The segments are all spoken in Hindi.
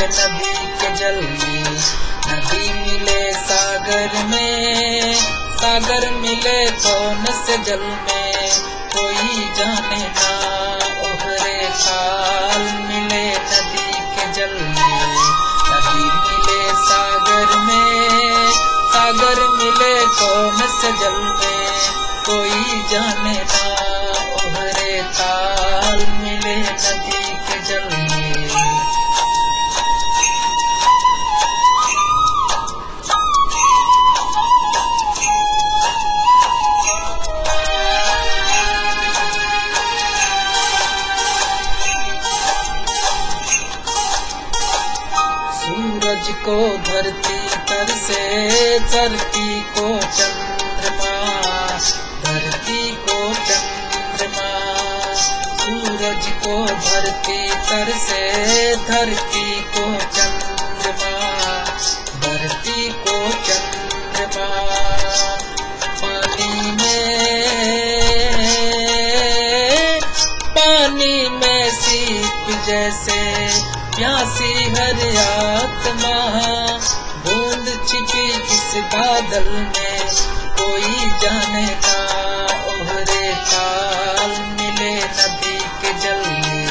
नदी के जल में नदी मिले सागर में। सागर मिले कौन से जल में, कोई जाने ना। ओहरे काल मिले नदी के जल में नदी मिले सागर में। सागर मिले कौन से जल में, कोई जाने ना। सूरज को धरती तर से धरती को चंद्रमा धरती को चंद्रमा सूरज को धरती तर से धरती को चंद्रमा धरती को चंद्रमा पानी में पानी में सीप जैसे प्यासी हर आत्मा। बूंद छिपी किस बादल में। कोई जाने ना ओहरे काल मिले नदी के जल में।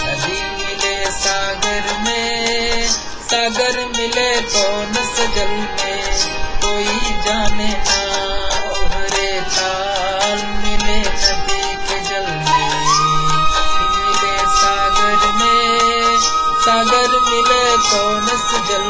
नदी मिले सागर में। सागर मिले कौन से जल में। कोई जाने ना सागर